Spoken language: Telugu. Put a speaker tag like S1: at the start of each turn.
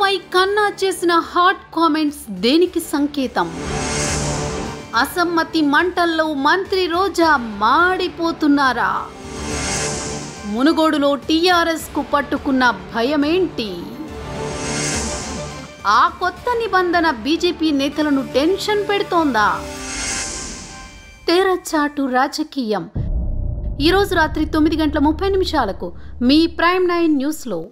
S1: పై కన్నా చేసిన హాట్ కామెంట్స్ దేనికి సంకేతం? అసమ్మతి మంటల్లో మంత్రి రోజా మాడిపోతున్నారా? మునుగోడులో టీఆర్ఎస్కు పట్టుకున్న భయమేంటి? ఆ కొత్త నిబంధన బీజేపీ నేతలను టెన్షన్ పెడుతోందా? తెరచాటు రాజకీయం. ఈరోజు రాత్రి తొమ్మిది గంటల ముప్పై నిమిషాలకు మీ ప్రైమ్ నైన్ న్యూస్లో